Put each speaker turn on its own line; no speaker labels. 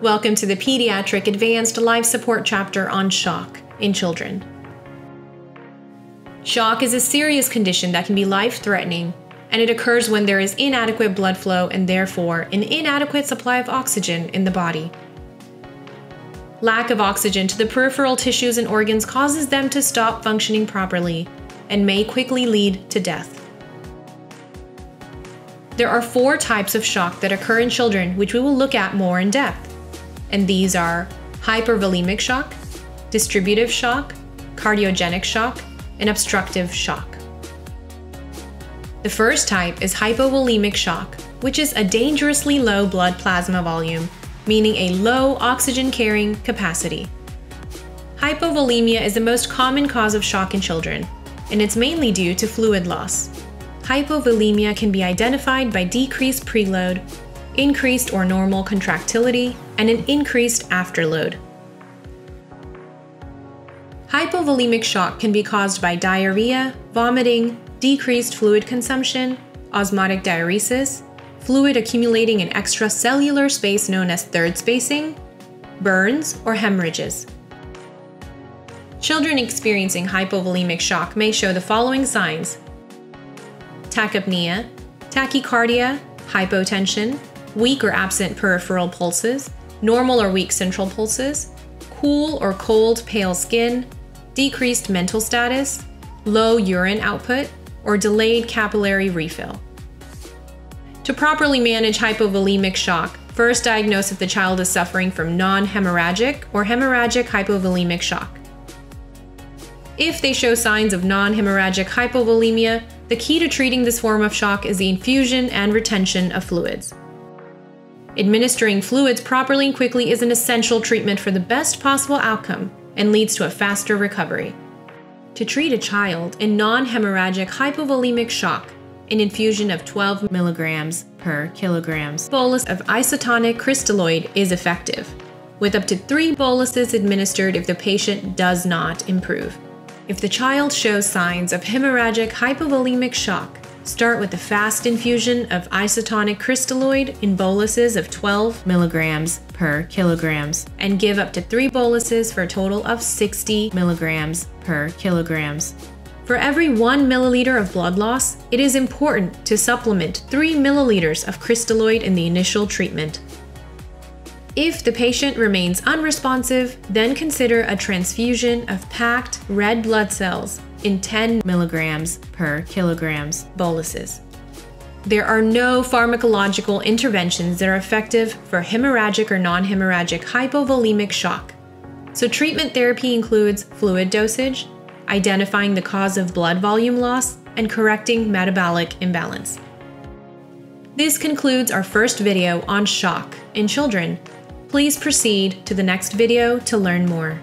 Welcome to the Pediatric Advanced Life Support chapter on shock in children. Shock is a serious condition that can be life threatening, and it occurs when there is inadequate blood flow and therefore an inadequate supply of oxygen in the body. Lack of oxygen to the peripheral tissues and organs causes them to stop functioning properly and may quickly lead to death. There are four types of shock that occur in children, which we will look at more in depth. And these are hypovolemic shock, distributive shock, cardiogenic shock, and obstructive shock. The first type is hypovolemic shock, which is a dangerously low blood plasma volume, meaning a low oxygen carrying capacity. Hypovolemia is the most common cause of shock in children, and it's mainly due to fluid loss. Hypovolemia can be identified by decreased preload, increased or normal contractility, and an increased afterload. Hypovolemic shock can be caused by diarrhea, vomiting, decreased fluid consumption, osmotic diuresis, fluid accumulating in extracellular space known as third spacing, burns, or hemorrhages. Children experiencing hypovolemic shock may show the following signs tachypnea, tachycardia, hypotension, weak or absent peripheral pulses, normal or weak central pulses, cool or cold pale skin, decreased mental status, low urine output, or delayed capillary refill. To properly manage hypovolemic shock, first diagnose if the child is suffering from non hemorrhagic or hemorrhagic hypovolemic shock. If they show signs of non hemorrhagic hypovolemia, the key to treating this form of shock is the infusion and retention of fluids. Administering fluids properly and quickly is an essential treatment for the best possible outcome and leads to a faster recovery. To treat a child in non hemorrhagic hypovolemic shock, an infusion of 12 milligrams per kilograms bolus of isotonic crystalloid is effective, with up to three boluses administered if the patient does not improve. If the child shows signs of hemorrhagic hypovolemic shock, start with a fast infusion of isotonic crystalloid in boluses of 12 milligrams per kilograms and give up to three boluses for a total of 60 milligrams per kilograms. For every 1 milliliter of blood loss, it is important to supplement 3 milliliters of crystalloid in the initial treatment. If the patient remains unresponsive, then consider a transfusion of packed red blood cells in 10 milligrams per kilograms boluses. There are no pharmacological interventions that are effective for hemorrhagic or non hemorrhagic hypovolemic shock. So, treatment therapy includes fluid dosage, identifying the cause of blood volume loss, and correcting metabolic imbalance. This concludes our first video on shock in children Please proceed to the next video to learn more.